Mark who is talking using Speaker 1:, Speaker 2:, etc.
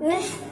Speaker 1: 没。